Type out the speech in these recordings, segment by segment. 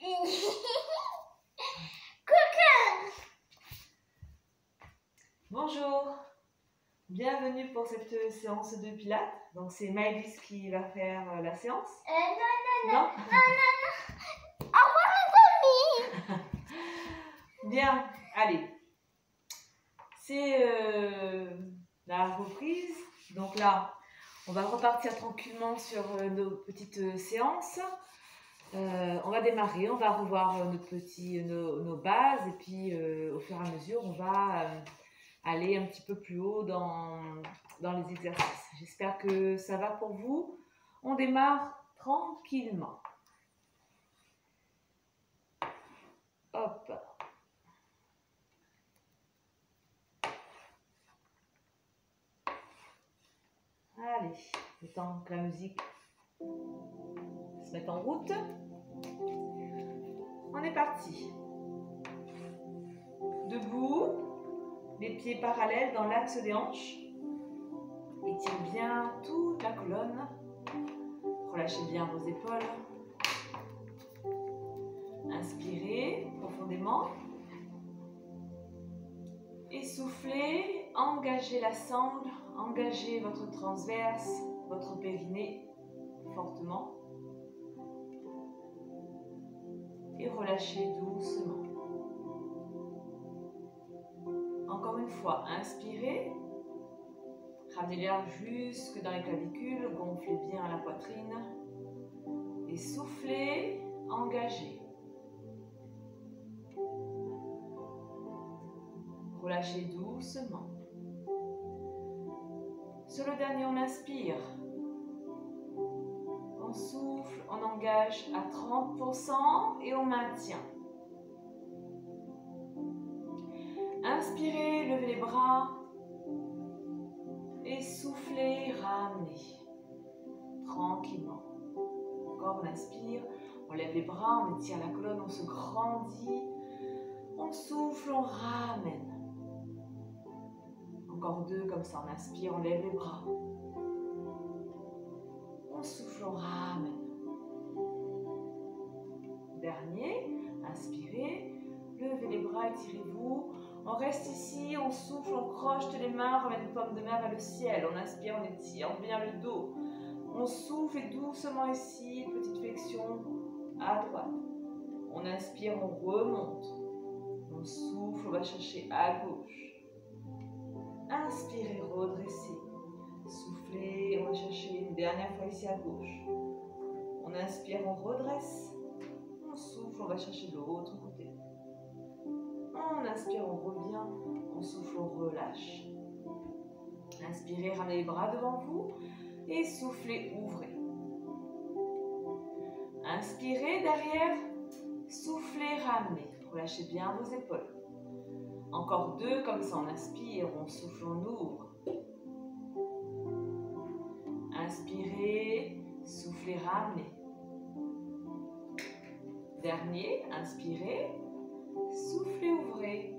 Bonjour, bienvenue pour cette séance de pilates. Donc c'est Maëlys qui va faire euh, la séance. Euh, non, non, Non non, non, non. Au revoir les amis. Bien, allez. C'est euh, la reprise. Donc là, on va repartir tranquillement sur nos petites séances. Euh, on va démarrer, on va revoir euh, petit, nos, nos bases et puis euh, au fur et à mesure, on va euh, aller un petit peu plus haut dans, dans les exercices. J'espère que ça va pour vous. On démarre tranquillement. Hop. Allez, le temps que la musique se mette en route. On est parti. Debout, les pieds parallèles dans l'axe des hanches. Étirez bien toute la colonne. Relâchez bien vos épaules. Inspirez profondément. Et soufflez, engagez la sangle, engagez votre transverse, votre périnée fortement. Et relâchez doucement. Encore une fois, inspirez. Ramenez l'air jusque dans les clavicules, gonflez bien la poitrine. Et soufflez, engagez. Relâchez doucement. Sur le dernier, on inspire. On souffle, on engage à 30% et on maintient. Inspirez, levez les bras. Et soufflez, ramenez. Tranquillement. Encore, on inspire, on lève les bras, on étire la colonne, on se grandit. On souffle, on ramène. Encore deux comme ça, on inspire, on lève les bras. On souffle, on ramène. Dernier, inspirez, levez les bras, étirez-vous. On reste ici, on souffle, on croche les mains, on ramène une pomme de main vers le ciel. On inspire, on étire bien le dos. On souffle et doucement ici, petite flexion à droite. On inspire, on remonte. On souffle, on va chercher à gauche. Inspirez, redressez. Soufflez, on va chercher une dernière fois ici à gauche. On inspire, on redresse. On souffle, on va chercher de l'autre côté. On inspire, on revient. On souffle, on relâche. Inspirez, ramenez les bras devant vous. Et soufflez, ouvrez. Inspirez derrière. Soufflez, ramenez. Relâchez bien vos épaules. Encore deux, comme ça on inspire, on souffle, on ouvre. Inspirez, soufflez, ramenez. Dernier, inspirez, soufflez, ouvrez.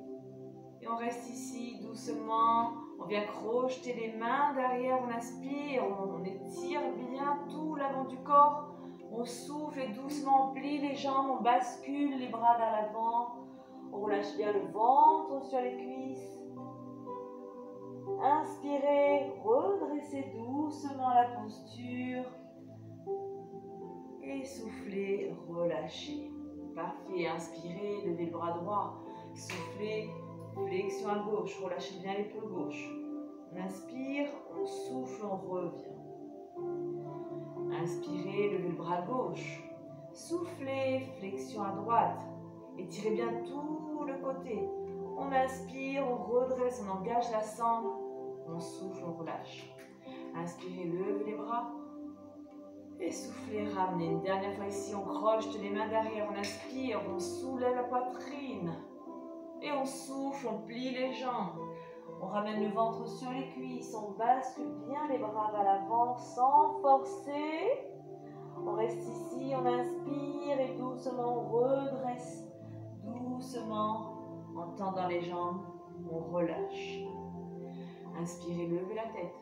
Et on reste ici doucement. On vient crocheter les mains derrière, on inspire, on étire bien tout l'avant du corps. On souffle et doucement on plie les jambes, on bascule les bras vers l'avant. On relâche bien le ventre sur les cuisses. Inspirez, redressez doucement la posture. Et soufflez, relâchez. Parfait, inspirez, levez le bras droit. Soufflez, flexion à gauche, relâchez bien l'épaule gauche. On inspire, on souffle, on revient. Inspirez, levez le bras gauche. Soufflez, flexion à droite. Étirez bien tout le côté. On inspire, on redresse, on engage la sangle. On souffle, on relâche. Inspirez, levez les bras. Et soufflez, ramenez. Une dernière fois ici, on croche les mains derrière. On inspire, on soulève la poitrine. Et on souffle, on plie les jambes. On ramène le ventre sur les cuisses. On bascule bien les bras vers l'avant sans forcer. On reste ici, on inspire et doucement on redresse. Doucement, en tendant les jambes, on relâche. Inspirez, levez la tête.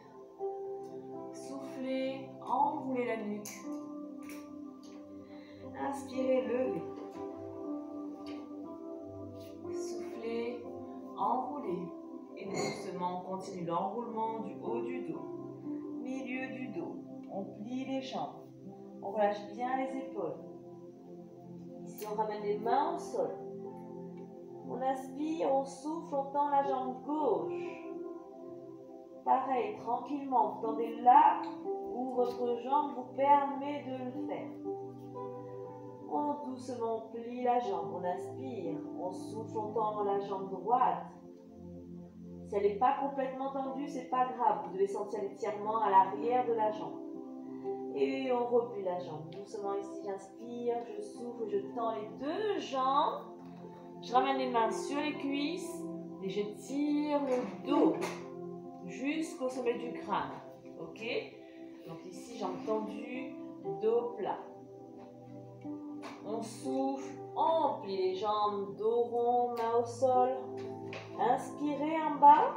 Soufflez, enroulez la nuque. Inspirez, levez. Soufflez, enroulez. Et doucement, on continue l'enroulement du haut du dos, milieu du dos. On plie les jambes. On relâche bien les épaules. Ici, on ramène les mains au sol. On inspire, on souffle, on tend la jambe gauche. Pareil, tranquillement, vous tendez là où votre jambe vous permet de le faire. On doucement plie la jambe, on aspire, on souffle, on tend la jambe droite. Si elle n'est pas complètement tendue, c'est pas grave. Vous devez sentir l'étirement à l'arrière de la jambe. Et on replie la jambe. Doucement ici, j'inspire, je souffle, je tends les deux jambes. Je ramène les mains sur les cuisses et je tire le dos jusqu'au sommet du crâne. Ok? Donc ici, jambes tendues, dos plat. On souffle, on plie les jambes, dos rond, main au sol. Inspirez en bas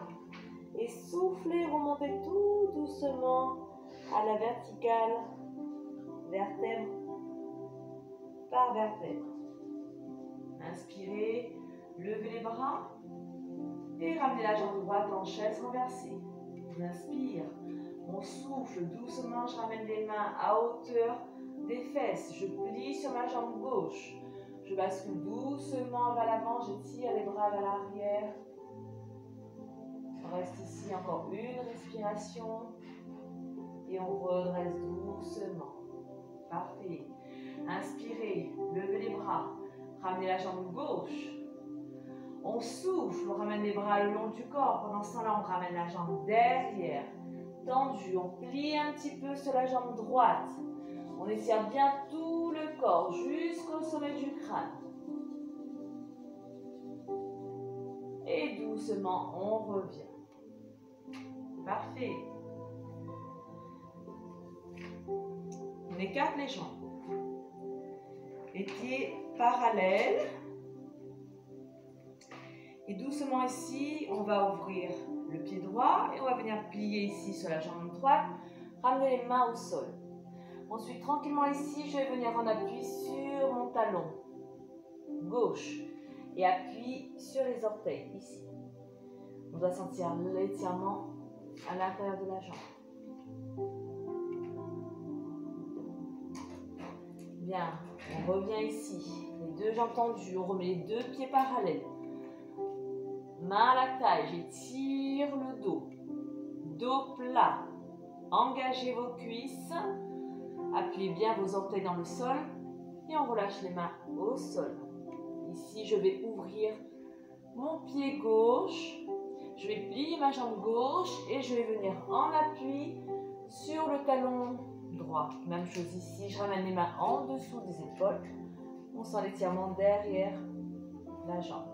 et soufflez, remontez tout doucement à la verticale, vertèbre par vertèbre. Inspirez, levez les bras et ramenez la jambe droite en chaise renversée. On inspire, on souffle doucement, je ramène les mains à hauteur des fesses, je plie sur ma jambe gauche. Je bascule doucement vers l'avant, je tire les bras vers l'arrière. On reste ici encore une respiration et on redresse doucement. Parfait. Inspirez, levez les bras, ramenez la jambe gauche. On souffle, on ramène les bras le long du corps. Pendant ce temps-là, on ramène la jambe derrière, tendue. On plie un petit peu sur la jambe droite. On étire bien tout le corps jusqu'au sommet du crâne. Et doucement, on revient. Parfait. On écarte les jambes. Les pieds parallèles. Et doucement ici, on va ouvrir le pied droit et on va venir plier ici sur la jambe droite. Ramener les mains au sol. Ensuite, tranquillement ici, je vais venir en appui sur mon talon gauche et appui sur les orteils ici. On doit sentir l'étirement à l'intérieur de la jambe. Bien, on revient ici. Les deux jambes tendues, on remet les deux pieds parallèles. Main à la taille, j'étire le dos. Dos plat. Engagez vos cuisses. Appuyez bien vos orteils dans le sol. Et on relâche les mains au sol. Ici, je vais ouvrir mon pied gauche. Je vais plier ma jambe gauche et je vais venir en appui sur le talon droit. Même chose ici, je ramène les mains en dessous des épaules. On sent l'étirement derrière la jambe.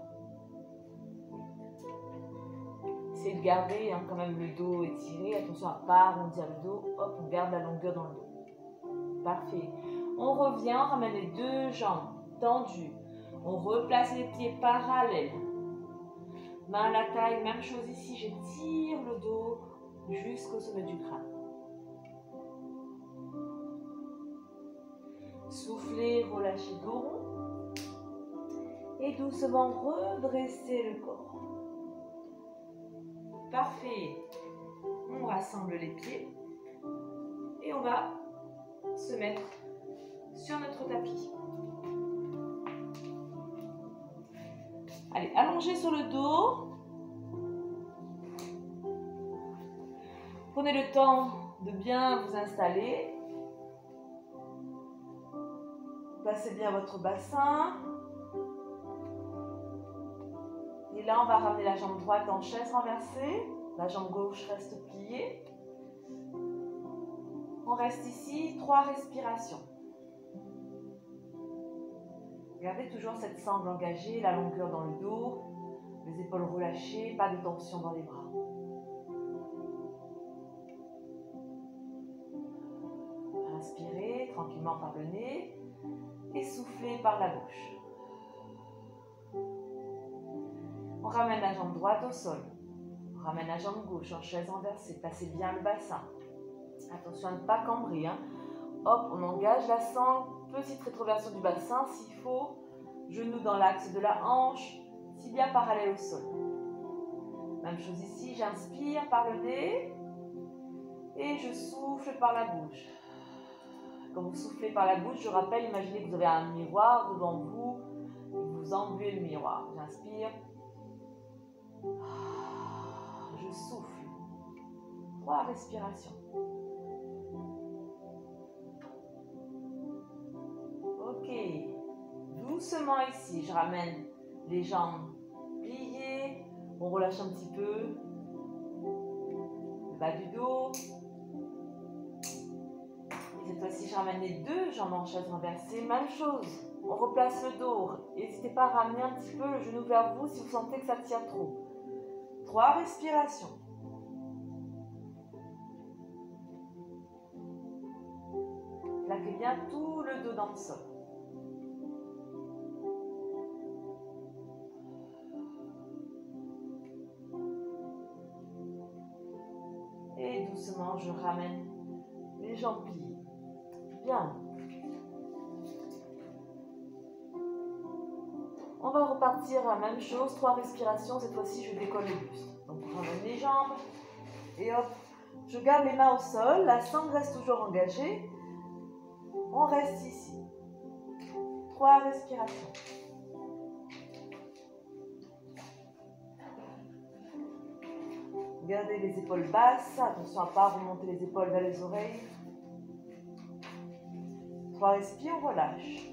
Essayez de garder hein, quand même le dos étiré. Attention à ne pas arrondir le dos. Hop, on garde la longueur dans le dos. Parfait. On revient, on ramène les deux jambes tendues. On replace les pieds parallèles. Main à la taille, même chose ici. J'étire le dos jusqu'au sommet du crâne. Soufflez, relâchez le dos. Et doucement redressez le corps. Parfait. On rassemble les pieds. Et on va se mettre sur notre tapis. Allez, allongez sur le dos. Prenez le temps de bien vous installer. Placez bien votre bassin. Là, on va ramener la jambe droite en chaise renversée. La jambe gauche reste pliée. On reste ici, trois respirations. Gardez toujours cette sangle engagée, la longueur dans le dos, les épaules relâchées, pas de tension dans les bras. Inspirez tranquillement par le nez et soufflez par la bouche. Ramène la jambe droite au sol. Ramène la jambe gauche en chaise inversée. Placez bien le bassin. Attention à ne pas cambrer. Hein. Hop, on engage la sangle. Petite rétroversion du bassin s'il faut. Genou dans l'axe de la hanche. Tibia parallèle au sol. Même chose ici, j'inspire par le nez et je souffle par la bouche. Quand vous soufflez par la bouche, je rappelle, imaginez que vous avez un miroir devant vous, vous embuez le miroir. J'inspire, je souffle. Trois respirations. Ok, doucement ici, je ramène les jambes pliées, on relâche un petit peu le bas du dos. Et cette fois-ci, je ramène les deux jambes en chaise renversée. Même chose, on replace le dos. N'hésitez pas à ramener un petit peu le genou vers vous si vous sentez que ça tire trop. Trois respirations. Plaquez bien tout le dos dans le sol. Et doucement, je ramène les jambes pliées. Bien. Repartir même chose, trois respirations. Cette fois-ci, je décolle le buste. Donc, on ramène les jambes. Et hop, je garde les mains au sol. La sangle reste toujours engagée. On reste ici. Trois respirations. Gardez les épaules basses. Attention à ne pas remonter les épaules vers les oreilles. Trois respires, on relâche.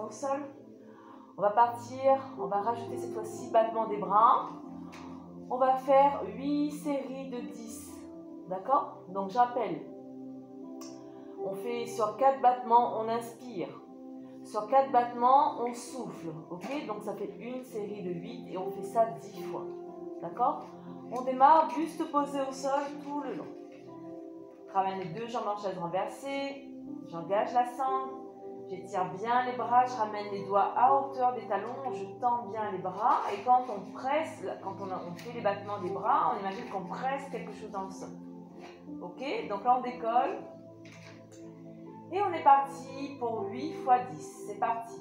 Au sol. On va partir, on va rajouter cette fois-ci battement des bras. On va faire 8 séries de 10. D'accord? Donc j'appelle. On fait sur 4 battements, on inspire. Sur 4 battements, on souffle. Ok? Donc ça fait une série de 8 et on fait ça 10 fois. D'accord? On démarre, buste posé au sol tout le long. Ramène les deux jambes en chaise renversée. J'engage la sangle. J'étire bien les bras, je ramène les doigts à hauteur des talons, je tends bien les bras. Et quand on presse, quand on, fait les battements des bras, on imagine qu'on presse quelque chose dans le sol. Ok Donc là, on décolle. Et on est parti pour 8 fois 10. C'est parti.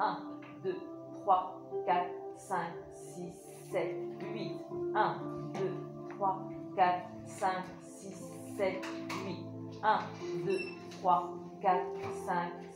1, 2, 3, 4, 5, 6, 7, 8. 1, 2, 3, 4, 5, 6, 7, 8. 1, 2, 3, 4, 5, 6,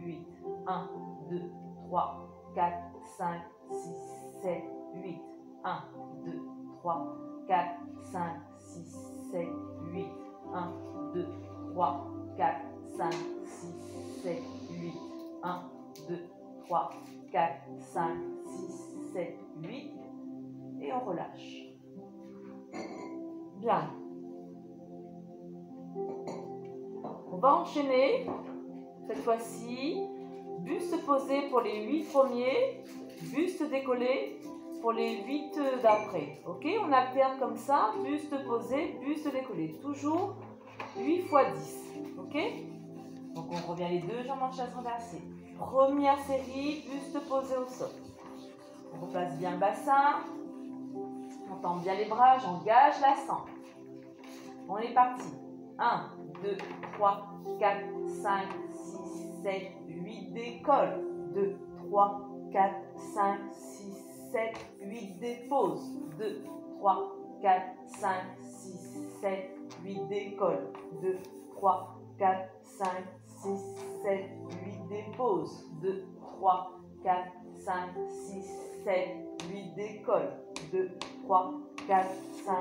1, 2, 3, 4, 5, 6, 7, 8. 1, 2, 3, 4, 5, 6, 7, 8. 1, 2, 3, 4, 5, 6, 7, 8. 1, 2, 3, 4, 5, 6, 7, 8. Et on relâche. Bien. On va enchaîner. Cette fois-ci, buste posé pour les 8 premiers, buste décollé pour les 8 d'après. Ok On alterne comme ça, buste posé, buste décollé. Toujours 8 fois 10. Ok? Donc on revient les deux jambes en chaise renversée. Première série, buste posé au sol. On replace bien le bassin. On tend bien les bras, j'engage la sangle. On est parti. 1, 2, 3, 4, 5, 6, 7, 8, décolle. 2, 3, 4, 5, 6, 7, 8, dépose. 2, 3, 4, 5, 6, 7, 8, décolle. 2, 3, 4, 5, 6, 7, 8, dépose. 2, 3, 4, 5, 6, 7, 8, décolle. 2, 3, 4, 5,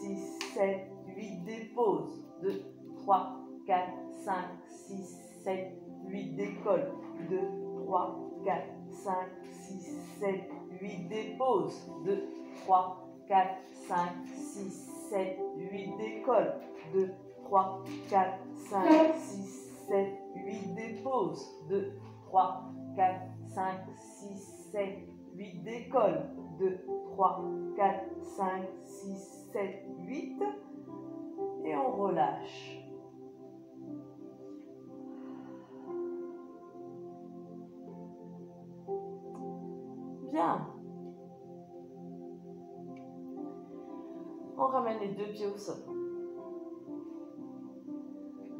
6, 7, 8, dépose. 2, 3, 4, 5, 6, 7, 8, décolle. 2, 3, 4, 5, 6, 7, 8, dépose. 2, 3, 4, 5, 6, 7, 8, décolle. 2, 3, 4, 5, 6, 7, 8, dépose. 2, 3, 4, 5, 6, 7, 8, décolle. 2, 3, 4, 5, 6, 7, 8. Et on relâche. On ramène les deux pieds au sol.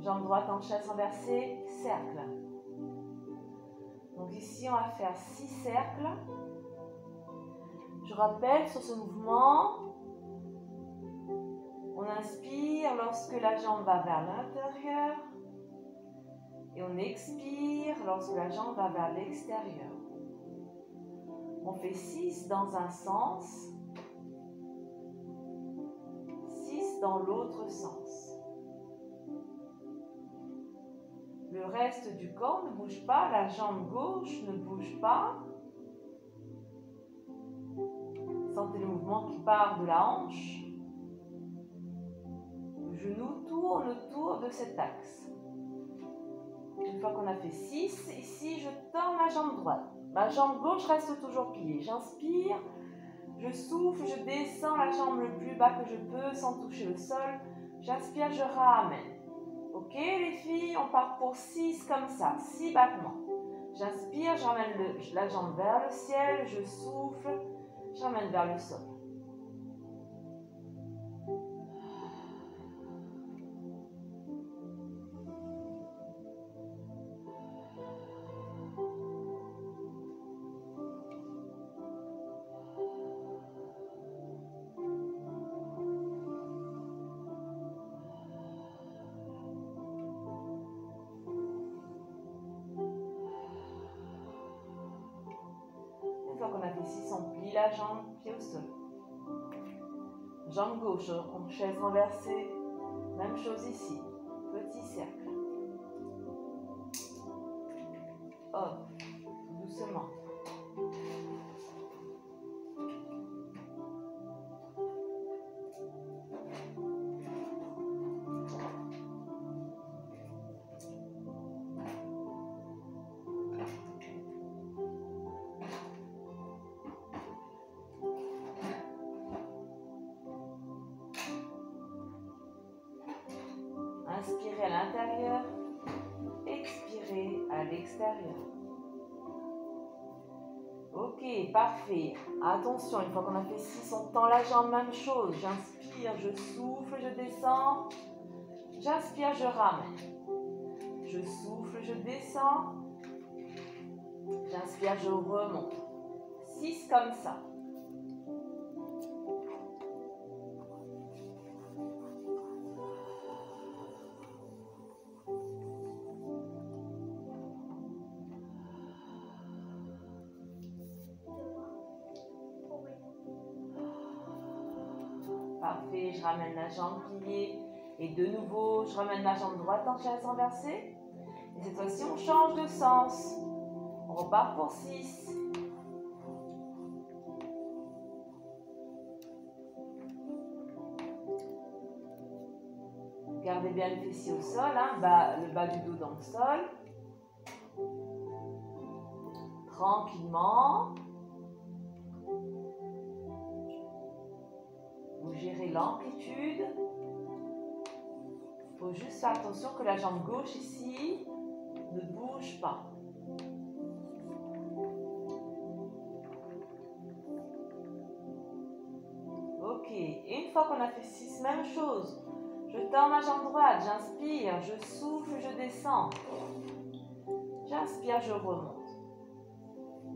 Jambe droite en chaise renversée, cercle. Donc ici, on va faire six cercles. Je rappelle sur ce mouvement, on inspire lorsque la jambe va vers l'intérieur et on expire lorsque la jambe va vers l'extérieur. On fait 6 dans un sens, 6 dans l'autre sens. Le reste du corps ne bouge pas, la jambe gauche ne bouge pas. Sentez le mouvement qui part de la hanche. Le genou tourne autour de cet axe. Une fois qu'on a fait 6, ici je tends ma jambe droite. Ma jambe gauche reste toujours pliée. J'inspire, je souffle, je descends la jambe le plus bas que je peux sans toucher le sol. J'inspire, je ramène. Ok les filles, on part pour 6 comme ça, 6 battements. J'inspire, je ramène la jambe vers le ciel, je souffle, je ramène vers le sol. Chaise renversée. Même chose ici. Petit cercle. À l'intérieur, expirez à l'extérieur. Ok, parfait. Attention, une fois qu'on a fait 6, on tend la jambe, même chose. J'inspire, je souffle, je descends. J'inspire, je ramène. Je souffle, je descends. J'inspire, je remonte. 6 comme ça. Jambe pliée. Et de nouveau, je ramène ma jambe droite en chaise renversée. Et cette fois-ci, on change de sens. On repart pour 6. Gardez bien le fessier au sol, hein, le bas du dos dans le sol. Tranquillement. Gérer l'amplitude. Il faut juste faire attention que la jambe gauche ici ne bouge pas. Ok, et une fois qu'on a fait 6, même chose. Je tends ma jambe droite, j'inspire, je souffle, je descends. J'inspire, je remonte.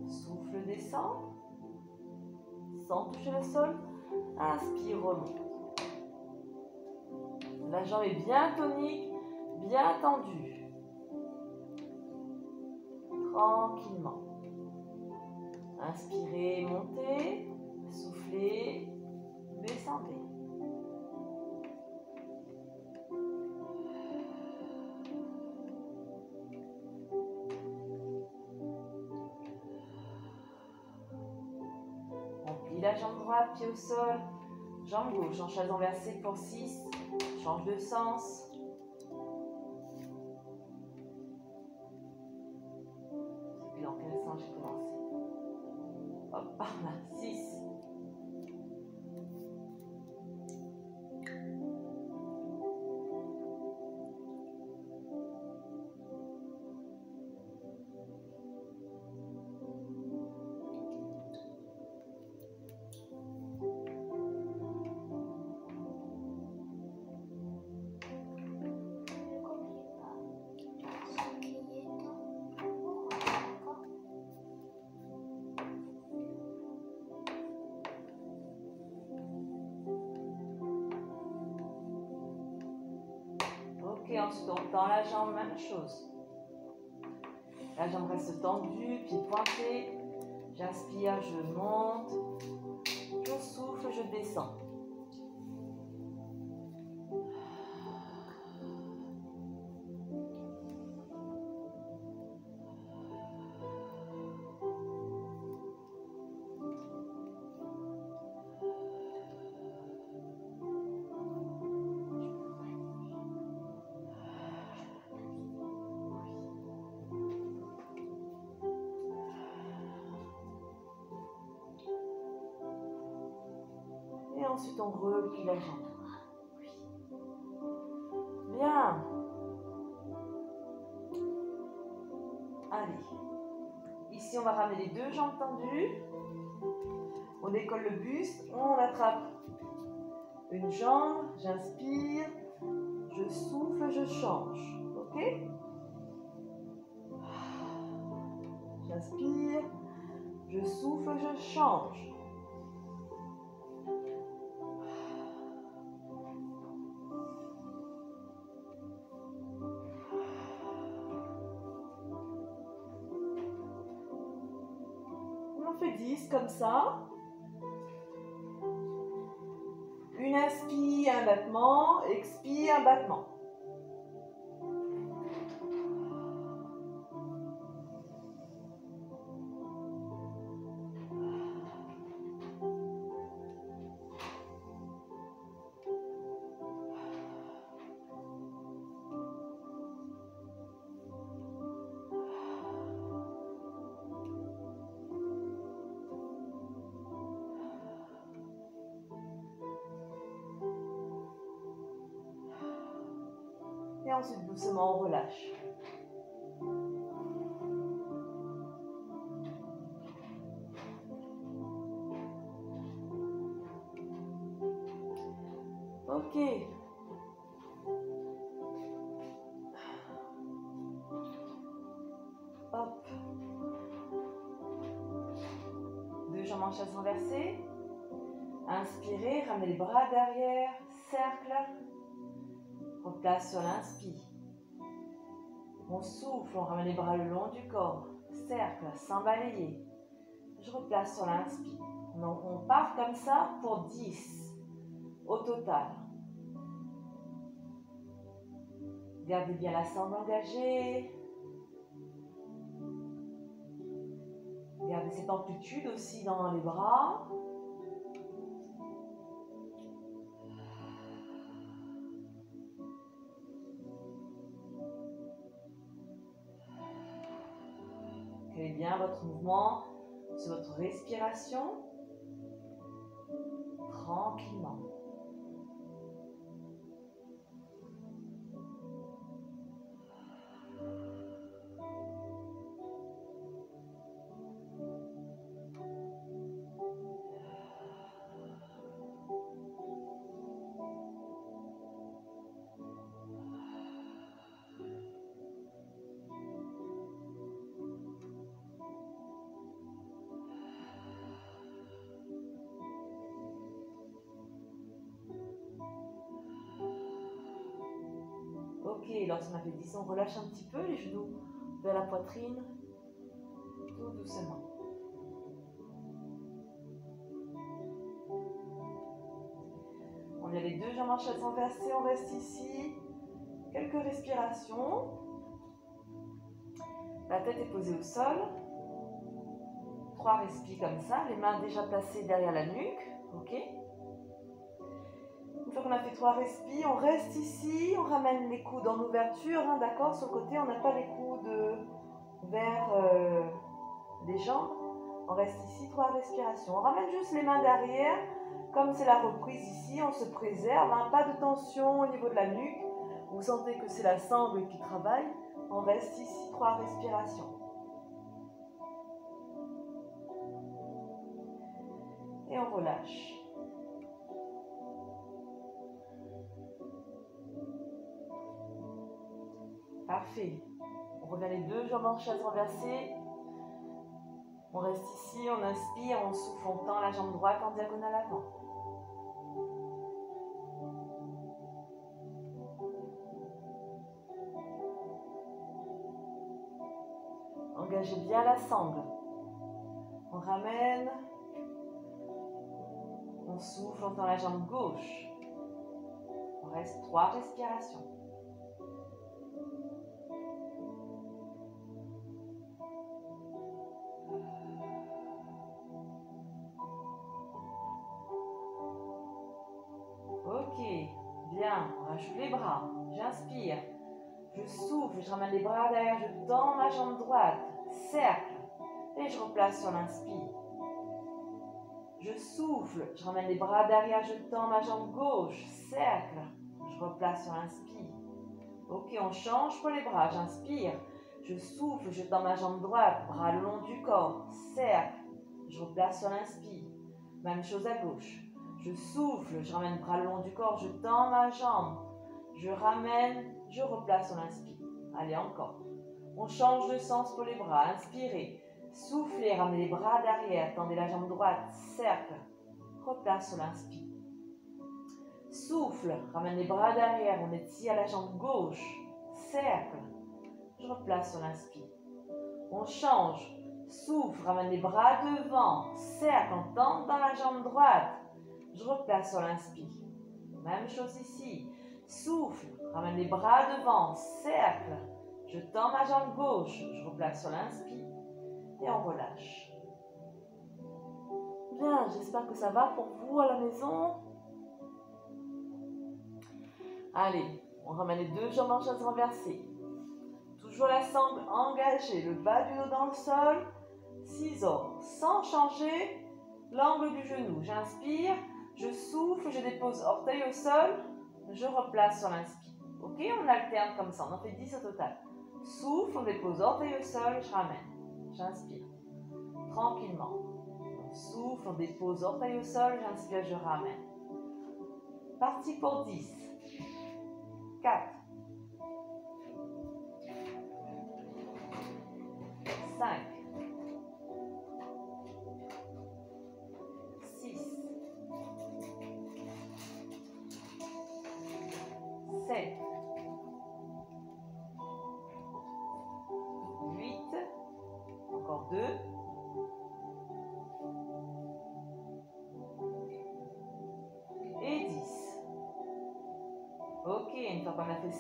Souffle, descend. Sans toucher le sol. Inspire, remonte. La jambe est bien tonique, bien tendue. Tranquillement. Inspirez, montez. Soufflez, descendez. Pied au sol. Jambe gauche en chaise inversée pour 6. Change de sens. Ensuite on tend la jambe, même chose. La jambe reste tendue, pied pointé. J'inspire, je monte. Je souffle, je descends. Ensuite on replie la jambe. Bien. Allez. Ici, on va ramener les deux jambes tendues. On décolle le buste, on attrape une jambe, j'inspire, je souffle, je change. Ok? J'inspire, je souffle, je change. Ça. Une inspire, un battement, expire, un battement. Doucement on relâche. Ok. Hop. Deux jambes en chasse renversée. Inspirez, ramenez les bras derrière, cercle, place sur l'inspire. On souffle, on ramène les bras le long du corps. Cercle, sans balayer. Je replace sur l'inspire. Donc on part comme ça pour 10 au total. Gardez bien la sangle engagée. Gardez cette amplitude aussi dans les bras. Votre mouvement sur votre respiration tranquillement. Lorsqu'on a fait 10, on relâche un petit peu les genoux vers la poitrine, tout doucement. On a les deux jambes en chaise on reste ici. Quelques respirations. La tête est posée au sol. Trois respires comme ça, les mains déjà placées derrière la nuque. Ok on a fait trois respires, on reste ici, on ramène les coudes en ouverture, hein, d'accord? Sur le côté, on n'a pas les coudes vers euh, les jambes. On reste ici, trois respirations. On ramène juste les mains derrière, comme c'est la reprise ici, on se préserve, hein, pas de tension au niveau de la nuque. Vous sentez que c'est la sangle qui travaille. On reste ici, trois respirations. Et on relâche. Parfait. On revient les deux jambes en chaise renversée. On reste ici, on inspire, on souffle, on tend la jambe droite en diagonale avant. Engagez bien la sangle. On ramène. On souffle, on tend la jambe gauche. On reste trois respirations. Je ramène les bras derrière, je tends ma jambe droite. Cercle. Et je replace sur l'inspire. Je souffle, je ramène les bras derrière, je tends ma jambe gauche. Cercle. Je replace sur l'inspire. Ok, on change pour les bras. J'inspire. Je souffle, je tends ma jambe droite, bras le long du corps. Cercle. Je replace sur l'inspire. Même chose à gauche. Je souffle, je ramène bras le long du corps, je tends ma jambe. Je ramène, je replace sur l'inspire. Allez, encore. On change de sens pour les bras. Inspirez. Soufflez, ramenez les bras derrière, tendez la jambe droite, cercle. Replace sur l'inspire. Souffle, ramène les bras derrière, on étire la jambe gauche, cercle. Je replace sur l'inspire. On change. Souffle, ramène les bras devant, cercle, on tente dans la jambe droite. Je replace sur l'inspire. Même chose ici. Souffle, ramène les bras devant, cercle. Je tends ma jambe gauche, je replace sur l'inspire et on relâche. Bien, j'espère que ça va pour vous à la maison. Allez, on ramène les deux jambes en chaise renversée. Toujours la sangle engagée, le bas du dos dans le sol. Ciseaux, sans changer l'angle du genou. J'inspire, je souffle, je dépose orteil au sol, je replace sur l'inspire. Ok, on alterne comme ça, on en fait 10 au total. Souffle, on dépose orteil au sol, je ramène. J'inspire. Tranquillement. Souffle, on dépose orteil au sol, j'inspire, je ramène. Parti pour 10. 4. 5.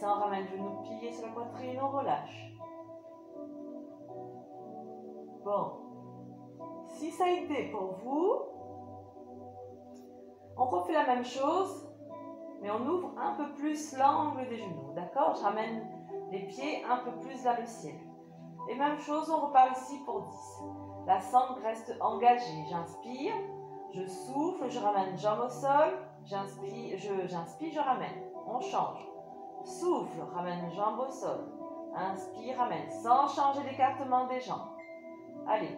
On ramène le genou plié sur la poitrine, on relâche. Bon. Si ça a été pour vous, on refait la même chose, mais on ouvre un peu plus l'angle des genoux. D'accord? Je ramène les pieds un peu plus vers le ciel. Et même chose, on repart ici pour 10. La sangle reste engagée. J'inspire, je souffle, je ramène jambe au sol, j'inspire, j'inspire, je ramène. On change. Souffle, ramène jambe au sol. Inspire, ramène, sans changer l'écartement des jambes. Allez.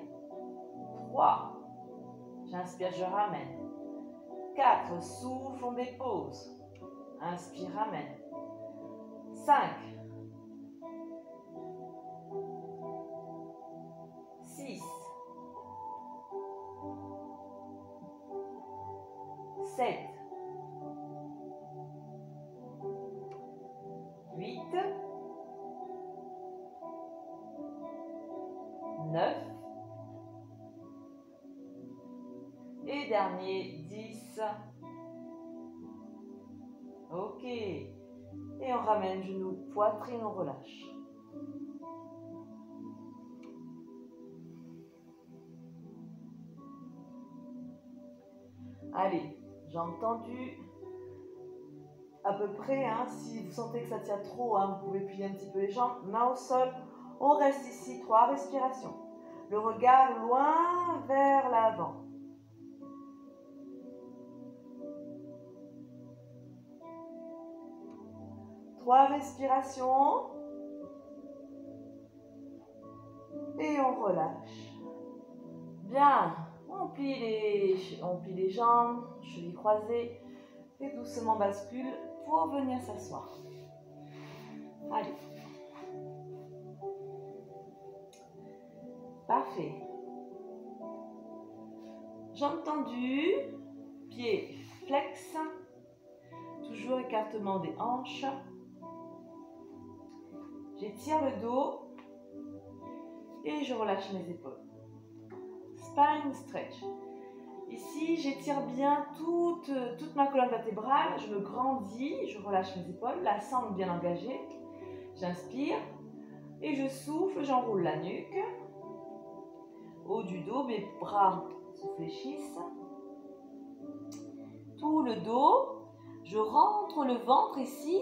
3. J'inspire, je ramène. 4. Souffle, on dépose. Inspire, ramène. 5. 6. 7. Dernier, 10. Ok. Et on ramène genou, poitrine, on relâche. Allez, jambes tendues. À peu près, hein, si vous sentez que ça tient trop, hein, vous pouvez plier un petit peu les jambes. Main au sol. On reste ici, trois respirations. Le regard loin vers l'avant. Trois respirations. Et on relâche. Bien. On plie les, on plie les jambes, chevilles croisées. Et doucement bascule pour venir s'asseoir. Allez. Parfait. Jambes tendues, pieds flex, toujours écartement des hanches. J'étire le dos Et je relâche mes épaules. Spine stretch. Ici, j'étire bien toute, toute ma colonne vertébrale. Je me grandis, je relâche mes épaules, la sangle bien engagée. J'inspire et je souffle, j'enroule la nuque. Haut du dos, mes bras se fléchissent. Tout le dos. Je rentre le ventre ici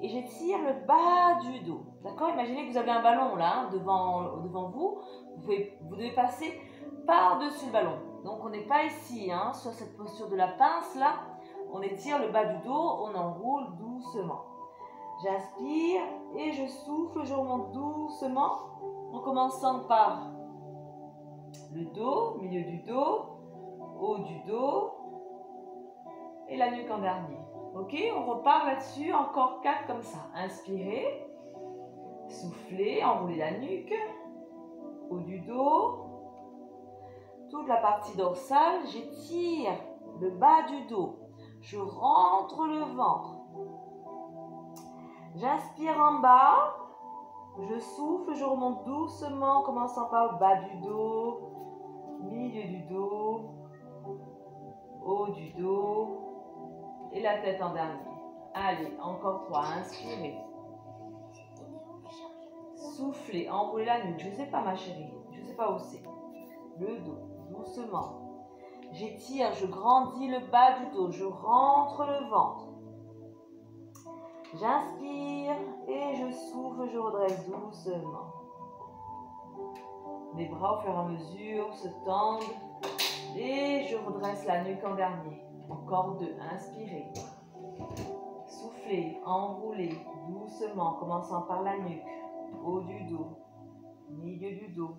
et j'étire le bas du dos. D'accord Imaginez que vous avez un ballon devant, vous. Vous, devez passer par-dessus le ballon. Donc on n'est pas ici, hein, sur cette posture de la pince là. On étire le bas du dos, on enroule doucement. J'inspire et je souffle, je remonte doucement en commençant par le dos, milieu du dos, haut du dos et la nuque en dernier. Ok, on repart là-dessus, encore quatre comme ça. Inspirez, soufflez, enroulez la nuque, haut du dos, toute la partie dorsale, j'étire le bas du dos, je rentre le ventre. J'inspire en bas, je souffle, je remonte doucement, commençant par le bas du dos, milieu du dos, haut du dos et la tête en dernier. Allez, encore trois, inspirez. Soufflez, enroulez la nuque. Je ne sais pas ma chérie, je ne sais pas où c'est. Le dos, doucement. J'étire, je grandis le bas du dos, je rentre le ventre. J'inspire et je souffle, je redresse doucement. Mes bras au fur et à mesure se tendent et je redresse la nuque en dernier. Encore deux. Inspirez. Soufflez, enroulez doucement, commençant par la nuque, haut du dos, milieu du dos.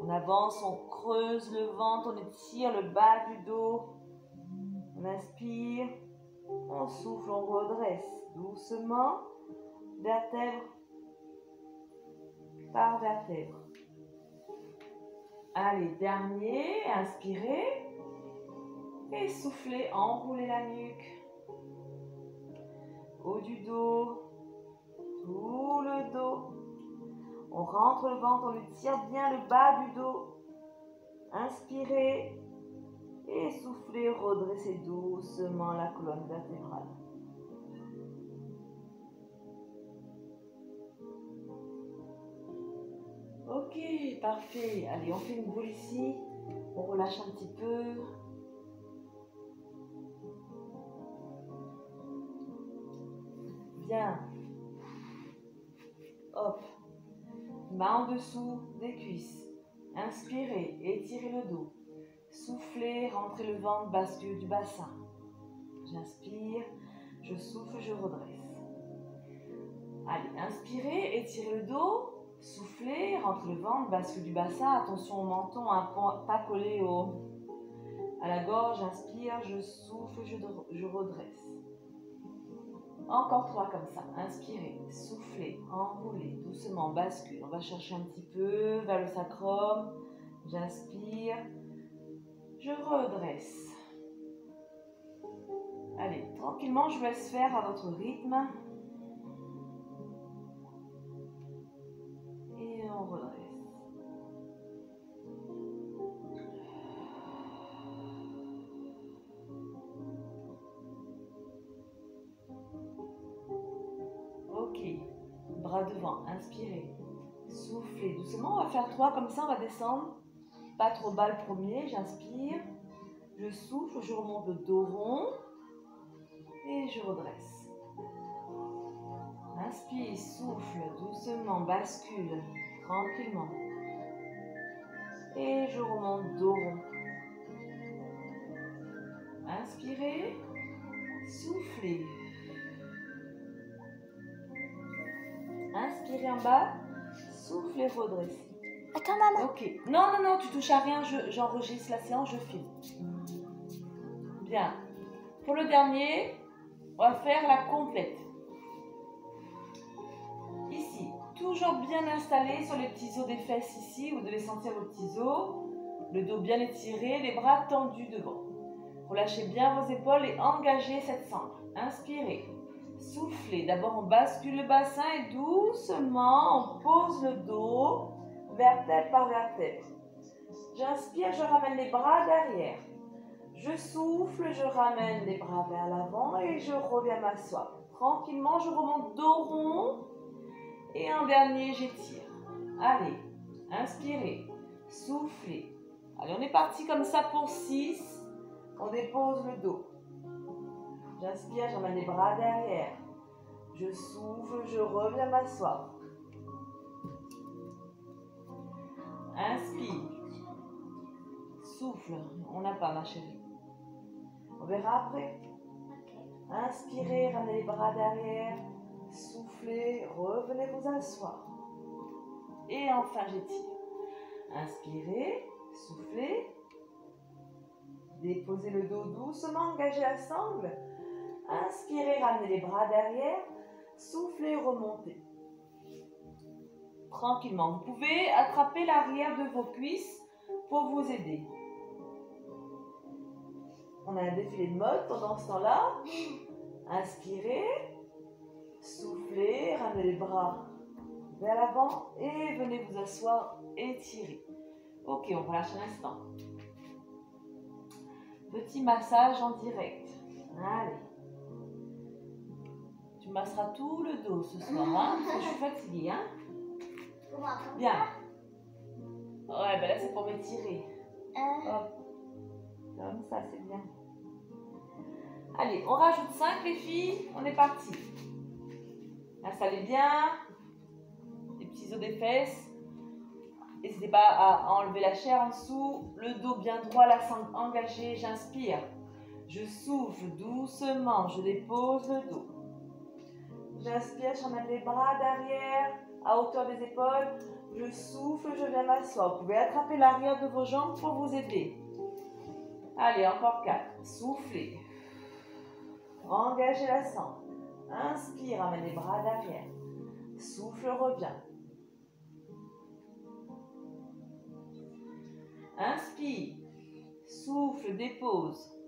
On avance, on creuse le ventre, on étire le bas du dos. On inspire, on souffle, on redresse doucement, vertèbre par vertèbre. Allez, dernier, inspirez. Et soufflez, enroulez la nuque. Haut du dos, tout le dos. On rentre le ventre, on étire bien le bas du dos. Inspirez et soufflez, redressez doucement la colonne vertébrale. Ok, parfait. Allez, on fait une boule ici. On relâche un petit peu. Bien. Hop. Main en dessous des cuisses. Inspirez, étirez le dos. Soufflez, rentrez le ventre, bascule du bassin. J'inspire, je souffle, je redresse. Allez, inspirez, étirez le dos. Soufflez, rentrez le ventre, bascule du bassin. Attention au menton, un pas collé au, à la gorge. Inspire, je souffle, je redresse. Encore trois comme ça. Inspirez, soufflez, enroulez, doucement, bascule. On va chercher un petit peu vers le sacrum. J'inspire, je redresse. Allez, tranquillement, je vous laisse faire à votre rythme. Et on redresse. Bras devant, inspirez. Soufflez doucement, on va faire trois comme ça, on va descendre. Pas trop bas le premier, j'inspire. Je souffle, je remonte le dos rond. Et je redresse. Inspire, souffle, doucement, bascule, tranquillement. Et je remonte dos rond. Inspirez, soufflez. En bas, soufflez, redressez. Attends, maman. Ok. Non, non, non, tu touches à rien, je- j'enregistre la séance, je filme. Bien. Pour le dernier, on va faire la complète. Ici, toujours bien installé sur les petits os des fesses ici, vous devez sentir vos petits os, le dos bien étiré, les bras tendus devant. Relâchez bien vos épaules et engagez cette sangle. Inspirez. Soufflez. D'abord, on bascule le bassin et doucement, on pose le dos, vertèbre par vertèbre. J'inspire, je ramène les bras derrière. Je souffle, je ramène les bras vers l'avant et je reviens m'asseoir. Tranquillement, je remonte dos rond. Et en dernier, j'étire. Allez, inspirez, soufflez. Allez, on est parti comme ça pour 6. On dépose le dos. J'inspire, j'emmène les bras derrière. Je souffle, je reviens m'asseoir. Inspire. Souffle. On n'a pas, ma chérie. On verra après. Inspirez, ramenez les bras derrière. Soufflez, revenez vous asseoir. Et enfin, j'étire. Inspirez, soufflez. Déposez le dos doucement, engagez la sangle. Inspirez, ramenez les bras derrière. Soufflez, remontez. Tranquillement. Vous pouvez attraper l'arrière de vos cuisses pour vous aider. On a un défilé de mode pendant ce temps-là. Inspirez, soufflez, ramenez les bras vers l'avant et venez vous asseoir, étirez. Ok, on relâche un instant. Petit massage en direct. Allez. Tu masseras tout le dos ce soir, hein, parce que je suis fatiguée, hein. Bien. Ouais, ben là c'est pour m'étirer. Hop. Comme ça, c'est bien. Allez, on rajoute 5 les filles, on est parti. Installez bien. Les petits os des fesses. N'hésitez pas à enlever la chair en dessous. Le dos bien droit, la sangle engagée. J'inspire. Je souffle doucement. Je dépose le dos. J'inspire, j'emmène les bras derrière, à hauteur des épaules. Je souffle, je viens m'asseoir. Vous pouvez attraper l'arrière de vos jambes pour vous aider. Allez, encore 4. Soufflez. Engagez la sangle. Inspire, amène les bras derrière. Souffle, reviens. Inspire. Souffle, dépose.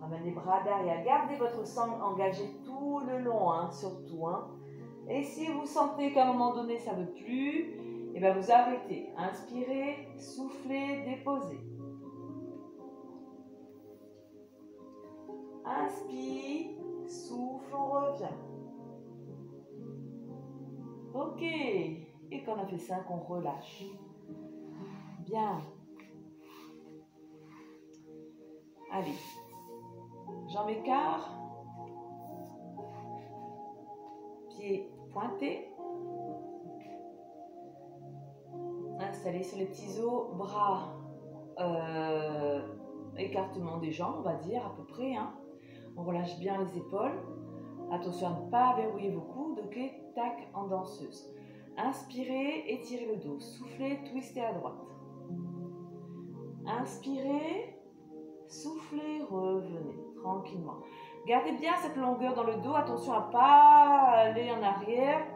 Ramène les bras derrière. Gardez votre sangle engagée tout le long, hein, surtout. Hein. Et si vous sentez qu'à un moment donné, ça ne veut plus, eh bien vous arrêtez. Inspirez, soufflez, déposez. Inspire, souffle, on revient. Ok. Et quand on a fait 5, on relâche. Bien. Allez. Écart. Pieds pointés. Installez sur les petits os, bras, euh, écartement des jambes, on va dire à peu près. Hein. On relâche bien les épaules. Attention à ne pas verrouiller vos coudes, ok? Tac, en danseuse. Inspirez, étirez le dos. Soufflez, twistez à droite. Inspirez, soufflez, revenez tranquillement. Gardez bien cette longueur dans le dos. Attention à ne pas aller en arrière.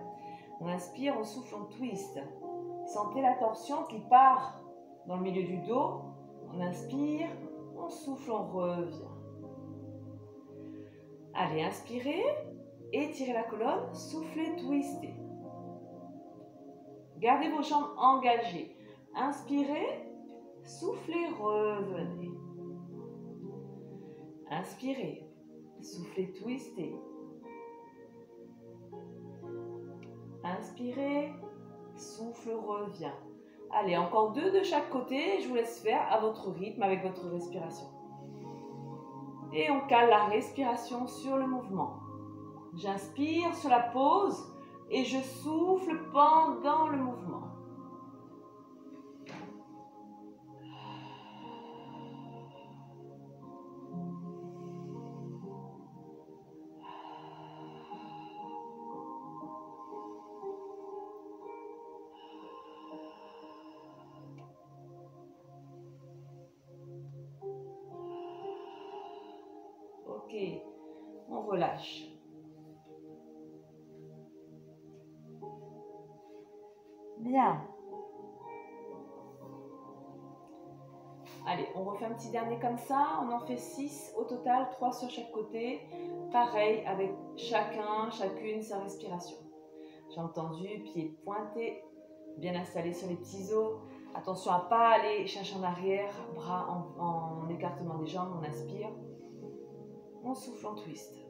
On inspire, on souffle, on twist. Sentez la tension qui part dans le milieu du dos. On inspire, on souffle, on revient. Allez, inspirez, étirez la colonne, soufflez, twistez. Gardez vos jambes engagées. Inspirez, soufflez, revenez. Inspirez, soufflez, twistez. Inspirez, souffle, revient. Allez, encore deux de chaque côté. Je vous laisse faire à votre rythme avec votre respiration. Et on cale la respiration sur le mouvement. J'inspire sur la pause et je souffle pendant le mouvement. On relâche. Bien. Allez, on refait un petit dernier comme ça. On en fait 6 au total, 3 sur chaque côté. Pareil avec chacun, chacune sa respiration. J'ai entendu, pieds pointés, bien installés sur les petits os. Attention à pas aller chercher en arrière, bras en, en écartement des jambes, on inspire. On souffle, on twist.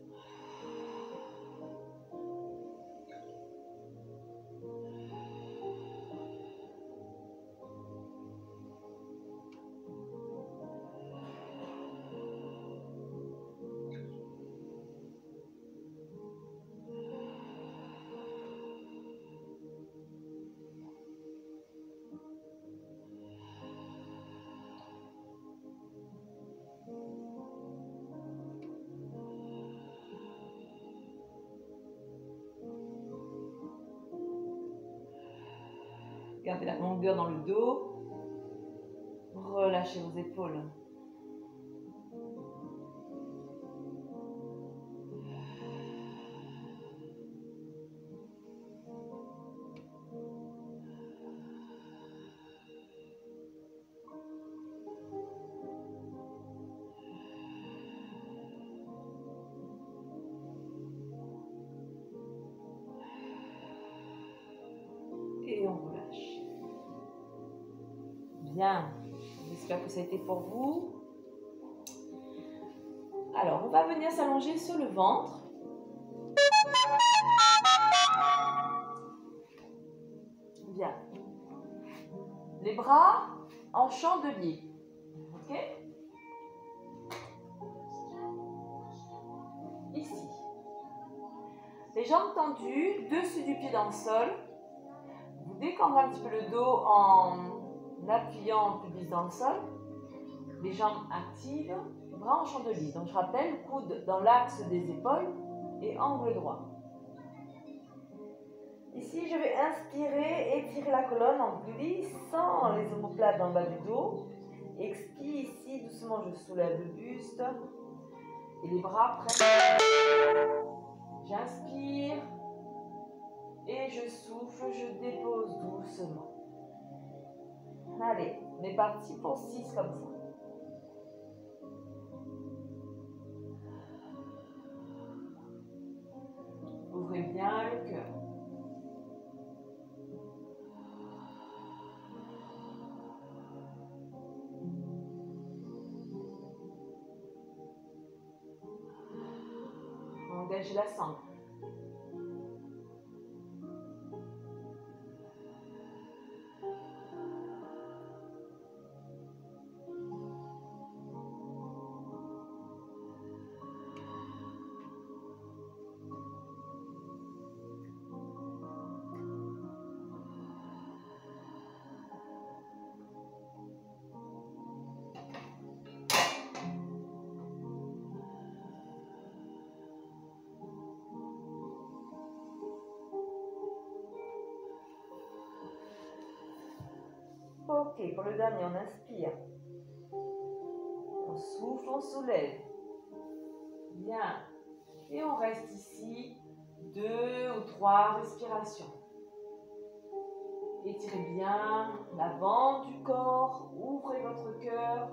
Dans le dos. Relâchez vos épaules. Été pour vous. Alors, on va venir s'allonger sur le ventre. Bien. Les bras en chandelier. Ok? Ici. Les jambes tendues, dessus du pied dans le sol. Vous décambrez un petit peu le dos en appuyant le pubis dans le sol. Les jambes actives, bras en chandelier. Donc je rappelle, coude dans l'axe des épaules et angle droit. Ici, je vais inspirer, étirer la colonne en glissant les omoplates dans bas du dos. Expire ici, doucement, je soulève le buste et les bras près. J'inspire et je souffle, je dépose doucement. Allez, on est parti pour 6 comme ça. Bien le cœur. Engagez la sangle. Ok, pour le dernier, on inspire. On souffle, on soulève. Bien. Et on reste ici deux ou trois respirations. Étirez bien l'avant du corps, ouvrez votre cœur.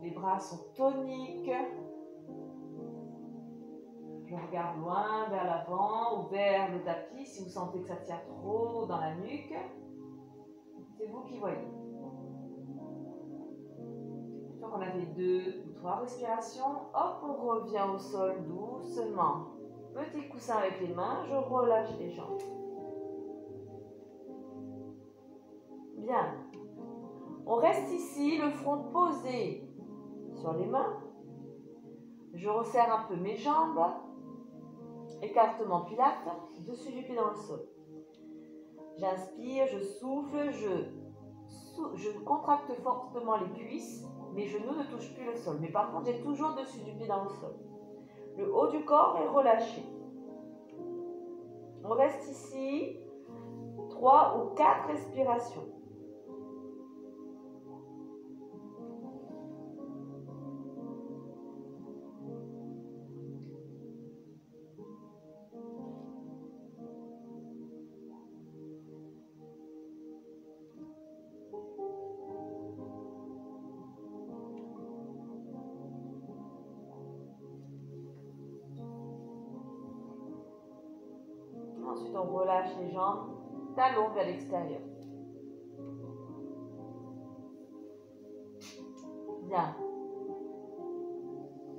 Les bras sont toniques. Je regarde loin vers l'avant ou vers le tapis si vous sentez que ça tient trop dans la nuque. C'est vous qui voyez. Une fois qu'on a fait deux ou trois respirations, hop, on revient au sol doucement. Petit coussin avec les mains, je relâche les jambes. Bien. On reste ici, le front posé sur les mains. Je resserre un peu mes jambes. Écartement pilate, dessus du pied dans le sol. J'inspire, je souffle, je, contracte fortement les cuisses. Mes genoux ne touchent plus le sol. Mais par contre, j'ai toujours dessus du pied dans le sol. Le haut du corps est relâché. On reste ici. Trois ou quatre respirations. Relâche les jambes, talons vers l'extérieur. Bien.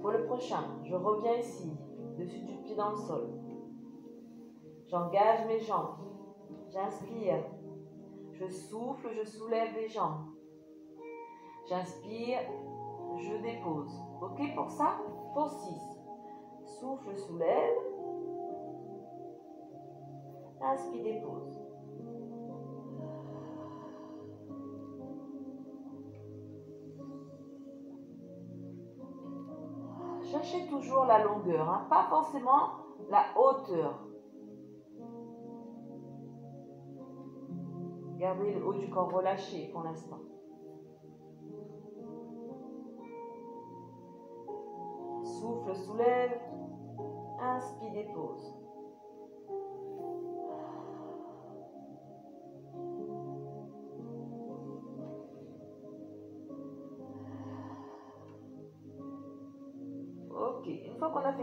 Pour le prochain, je reviens ici, dessus du pied dans le sol. J'engage mes jambes. J'inspire. Je souffle, je soulève les jambes. J'inspire, je dépose. OK pour ça Pour 6. Souffle, soulève. Inspire, dépose. Cherchez toujours la longueur, hein, pas forcément la hauteur. Gardez le haut du corps relâché pour l'instant. Souffle, soulève. Inspire, dépose.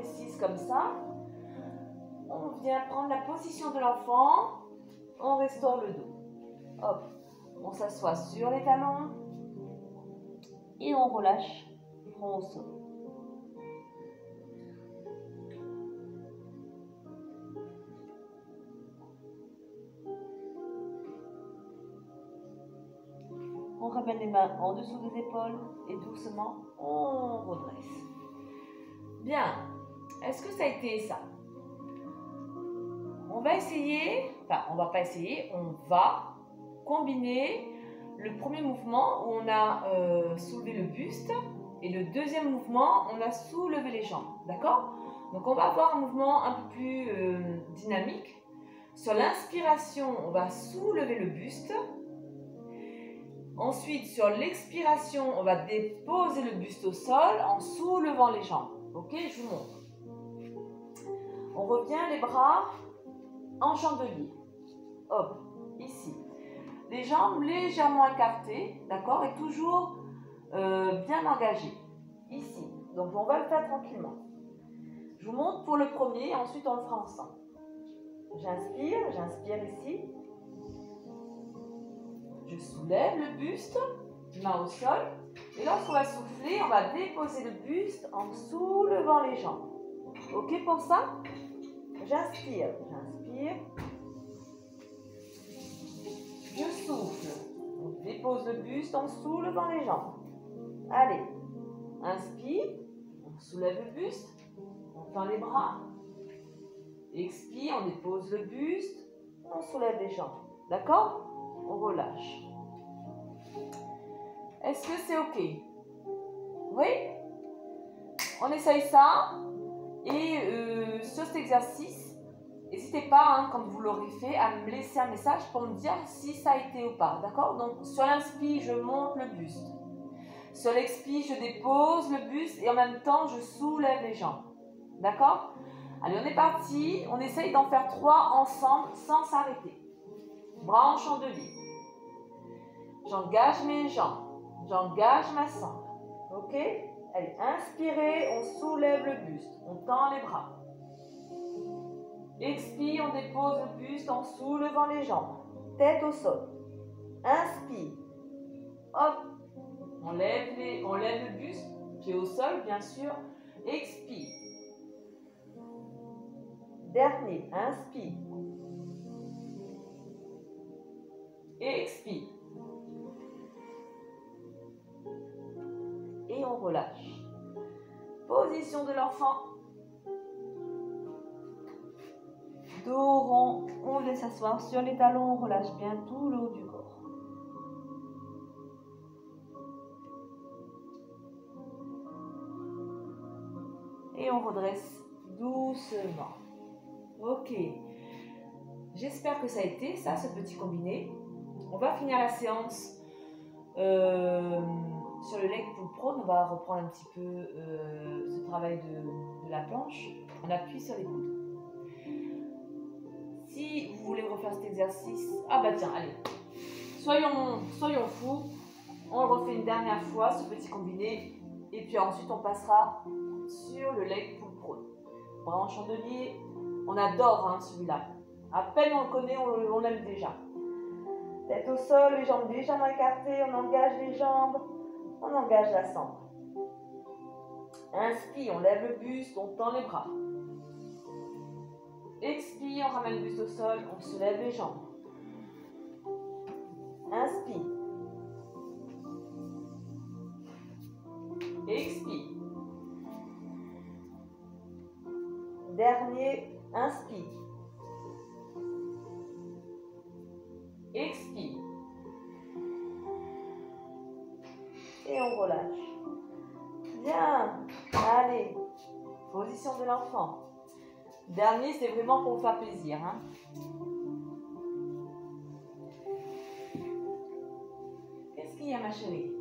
Fois qu'on a fait 6 comme ça, on vient prendre la position de l'enfant, on restaure le dos. Hop, on s'assoit sur les talons et on relâche front au. On ramène les mains en dessous des épaules et doucement on redresse. Bien, est-ce que ça a été ça? On va essayer, enfin on va pas essayer, on va combiner le premier mouvement où on a euh, soulevé le buste et le deuxième mouvement, on a soulevé les jambes. D'accord? Donc on va avoir un mouvement un peu plus euh, dynamique. Sur l'inspiration, on va soulever le buste. Ensuite, sur l'expiration, on va déposer le buste au sol en soulevant les jambes. Ok, je vous montre. On revient les bras en chandelier. Hop, ici. Les jambes légèrement écartées, d'accord, et toujours euh, bien engagées. Ici. Donc on va le faire tranquillement. Je vous montre pour le premier, ensuite on le fera ensemble. J'inspire, j'inspire ici. Je soulève le buste, main au sol. Et lorsqu'on va souffler, on va déposer le buste en soulevant les jambes. Ok pour ça? J'inspire, j'inspire. Je souffle. On dépose le buste en soulevant les jambes. Allez, inspire, on soulève le buste, on tend les bras. Expire, on dépose le buste, on soulève les jambes. D'accord? On relâche. Est-ce que c'est OK? Oui? On essaye ça. Et euh, sur cet exercice, n'hésitez pas, hein, quand vous l'aurez fait, à me laisser un message pour me dire si ça a été ou pas. D'accord? Donc, sur l'inspire, je monte le buste. Sur l'expire, je dépose le buste et en même temps, je soulève les jambes. D'accord? Allez, on est parti. On essaye d'en faire trois ensemble sans s'arrêter. Bras en chandelier. J'engage mes jambes. J'engage ma sangle. Ok? Allez, inspirez, on soulève le buste. On tend les bras. Expire, on dépose le buste en soulevant les jambes. Tête au sol. Inspire. Hop. On lève, les, on lève le buste. Pied au sol, bien sûr. Expire. Dernier. Inspire. Expire. Et on relâche. Position de l'enfant. On laisse s'asseoir sur les talons, on relâche bien tout le haut du corps. Et on redresse doucement. Ok. J'espère que ça a été ça, ce petit combiné. On va finir la séance euh, sur le leg pull prone. On va reprendre un petit peu euh, ce travail de la planche. On appuie sur les coudes. Voulez refaire cet exercice, ah bah tiens, allez, soyons, soyons fous, on le refait une dernière fois, ce petit combiné, et puis ensuite on passera sur le leg pull prone. Bras en chandelier, on adore hein, celui-là. À peine on le connaît, on, l'aime déjà. Tête au sol, les jambes légèrement écartées, on engage les jambes, on engage la cendre. Inspire, on lève le buste, on tend les bras. Expire, on ramène le buste au sol, on se lève les jambes. Inspire. Expire. Dernier, inspire. Expire. Et on relâche. Bien. Allez. Position de l'enfant. Dernier, c'est vraiment pour vous faire plaisir. Hein. Qu'est-ce qu'il y a, ma chérie?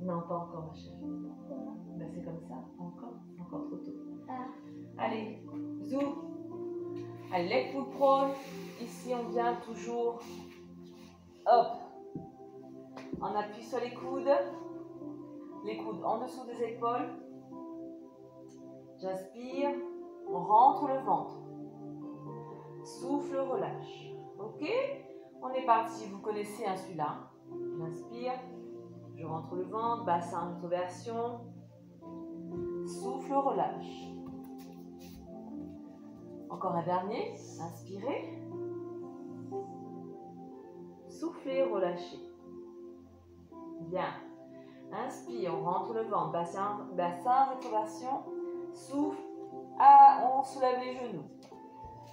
Non, pas encore, ma chérie. Ben, c'est comme ça. Encore? Encore trop tôt. Ah. Allez, zou. Allez, leg prone. Ici, on vient toujours. Hop. On appuie sur les coudes. Les coudes en dessous des épaules. J'inspire. On rentre le ventre. Souffle, relâche. Ok? On est parti. Vous connaissez un celui-là. J'inspire. Je rentre le ventre. Bassin, rétroversion. Souffle, relâche. Encore un dernier. Inspirez. Soufflez, relâchez. Bien. Inspire, on rentre le ventre. Bassin, bassin rétroversion. Souffle. Ah, on soulève les genoux.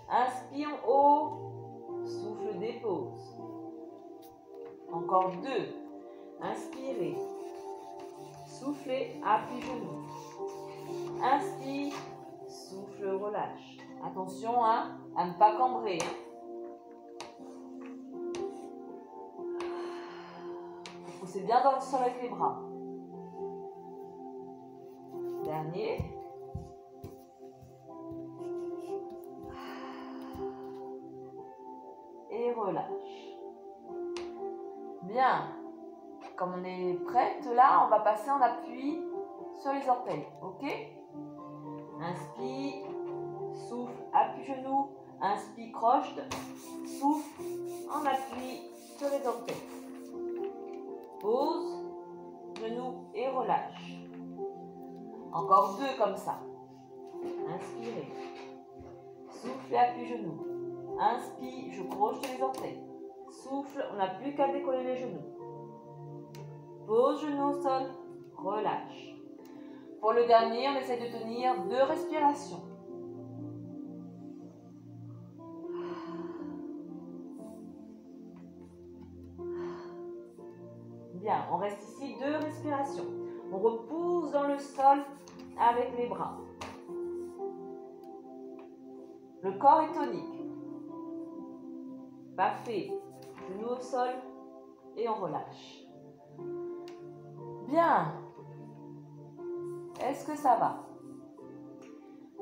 Inspire haut. Souffle, dépose. Encore deux. Inspirez. Soufflez, appui genou. Inspire, souffle, relâche. Attention hein, à ne pas cambrer. Poussez bien dans le sol avec les bras. Dernier. On est prête là, on va passer en appui sur les orteils. Ok? Inspire, souffle, appuie genou, inspire, croche, souffle, en appui sur les orteils. Pose, genou et relâche. Encore deux comme ça. Inspirez. Souffle et appuie genou. Inspire, je croche les orteils. Souffle, on n'a plus qu'à décoller les genoux. Pose genou au sol, relâche. Pour le dernier, on essaie de tenir deux respirations. Bien, on reste ici deux respirations. On repousse dans le sol avec les bras. Le corps est tonique. Parfait. Genou au sol et on relâche. Bien. Est-ce que ça va?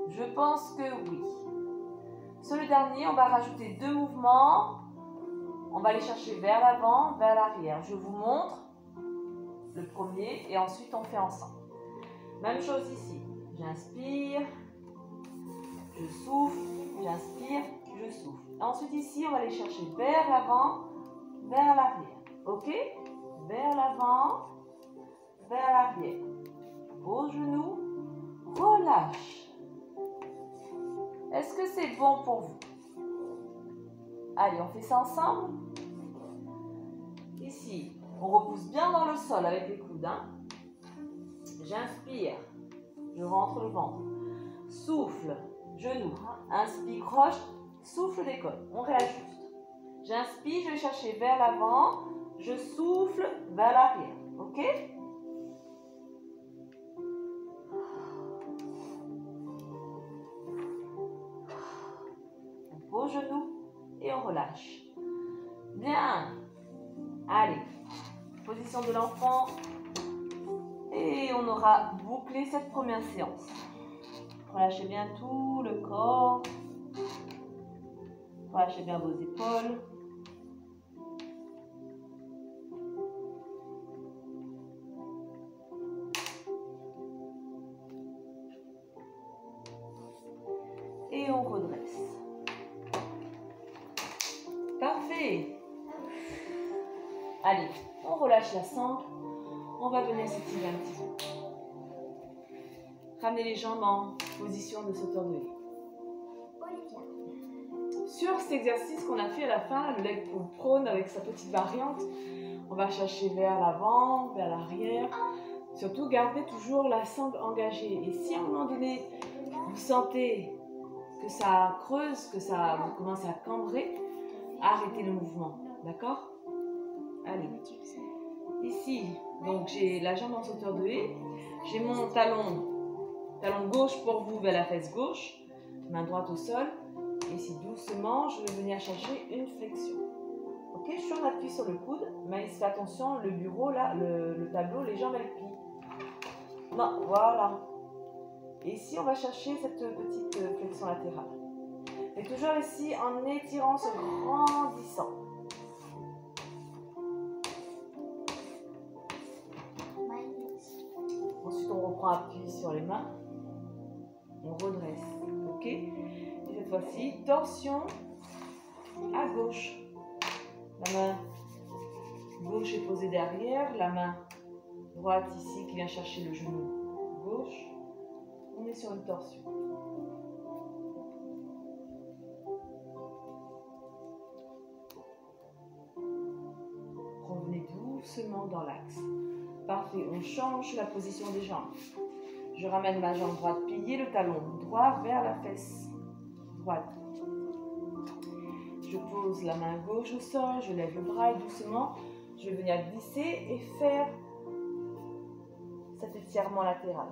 Je pense que oui. Sur le dernier, on va rajouter deux mouvements. On va les chercher vers l'avant, vers l'arrière. Je vous montre le premier et ensuite on fait ensemble. Même chose ici. J'inspire, je souffle, j'inspire, je souffle. Ensuite ici, on va les chercher vers l'avant, vers l'arrière. Ok? Vers l'avant, vers l'arrière. Pose genou, relâche. Est-ce que c'est bon pour vous? Allez, on fait ça ensemble. Ici, on repousse bien dans le sol avec les coudes. hein. J'inspire, je rentre le ventre. Souffle, genou. Inspire, croche, souffle, décolle. On réajuste. J'inspire, je vais chercher vers l'avant. Je souffle vers l'arrière. Ok? Genou et on relâche. Bien. Allez. Position de l'enfant. Et on aura bouclé cette première séance. Relâchez bien tout le corps. Relâchez bien vos épaules. Allez, on relâche la sangle. On va venir s'étirer un petit peu. Ramenez les jambes en position de. Olivia. Sur cet exercice qu'on a fait à la fin, le leg pull prone avec sa petite variante, on va chercher vers l'avant, vers l'arrière. Surtout, gardez toujours la sangle engagée. Et si à un moment donné, vous sentez que ça creuse, que ça commence à cambrer, arrêtez le mouvement. D'accord? Allez. Ici, donc j'ai la jambe en sauteur de haie. J'ai mon talon, talon gauche pour vous vers la fesse gauche, main droite au sol. Et ici, doucement, je vais venir chercher une flexion. Ok, je suis en appui sur le coude, mais faites attention, le bureau là, le, le tableau, les jambes elles plient. Non, voilà. Et ici, on va chercher cette petite flexion latérale. Et toujours ici, en étirant, se grandissant. Appui sur les mains. On redresse. Ok? Et cette fois-ci, torsion à gauche. La main gauche est posée derrière. La main droite ici qui vient chercher le genou gauche. On est sur une torsion. Revenez doucement dans l'axe. Parfait. On change la position des jambes. Je ramène ma jambe droite pliée, le talon droit vers la fesse droite. Je pose la main gauche au sol, je lève le bras et doucement, je vais venir glisser et faire cet étirement latéral.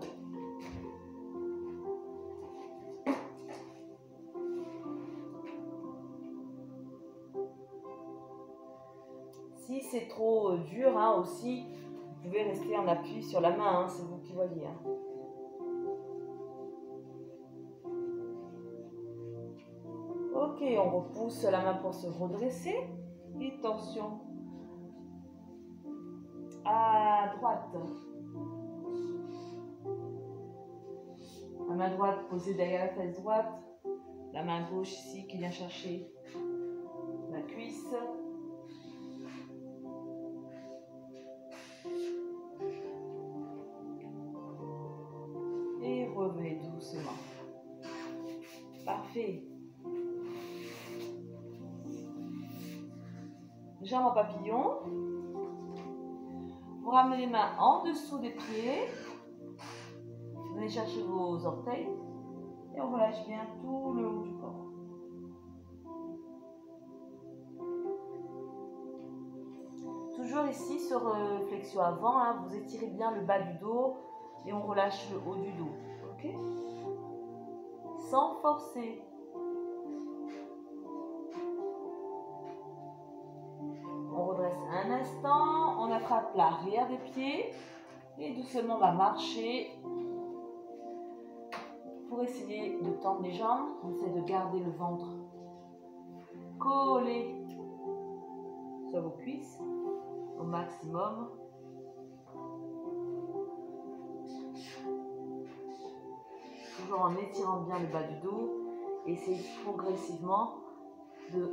Si c'est trop dur hein, aussi, vous pouvez rester en appui sur la main, hein, c'est vous qui voyez. hein. Ok, on repousse la main pour se redresser. Et tension. À droite. La main droite posée derrière la fesse droite. La main gauche ici qui vient chercher les mains en dessous des pieds. Allez chercher vos orteils. Et on relâche bien tout le haut du corps. Toujours ici sur flexion avant, hein, vous étirez bien le bas du dos et on relâche le haut du dos. Ok? Sans forcer. Un instant, on attrape l'arrière des pieds et doucement on va marcher pour essayer de tendre les jambes. On essaie de garder le ventre collé sur vos cuisses au maximum. Toujours en étirant bien le bas du dos. Essayez progressivement de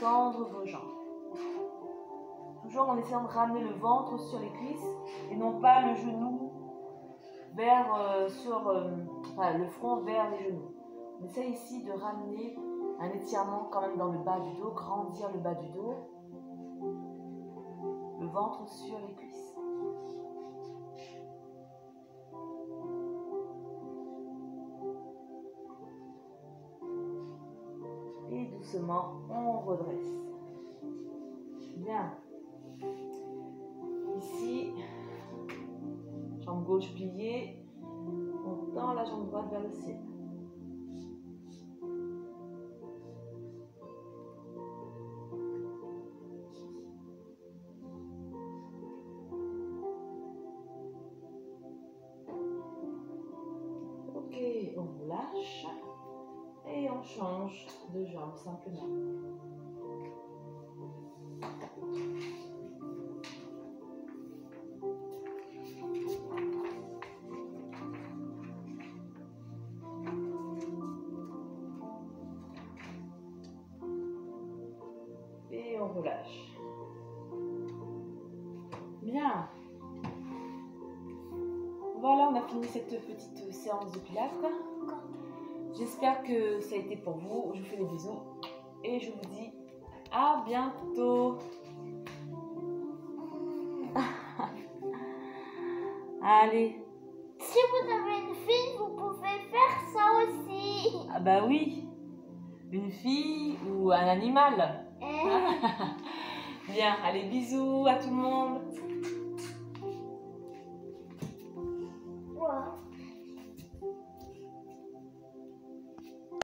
tendre vos jambes. Toujours en essayant de ramener le ventre sur les cuisses et non pas le genou vers euh, euh, le front vers les genoux. On essaie ici de ramener un étirement quand même dans le bas du dos, grandir le bas du dos, le ventre sur les cuisses. Et doucement, on redresse. Bien. Gauche pliée, on tend la jambe droite vers le ciel. Ok, on lâche et on change de jambe simplement. Cette petite séance de pilates. J'espère que ça a été pour vous. Je vous fais des bisous et je vous dis à bientôt. Allez, Si vous avez une fille, vous pouvez faire ça aussi. ah bah oui, une fille ou un animal. Eh, Bien, allez, bisous à tout le monde.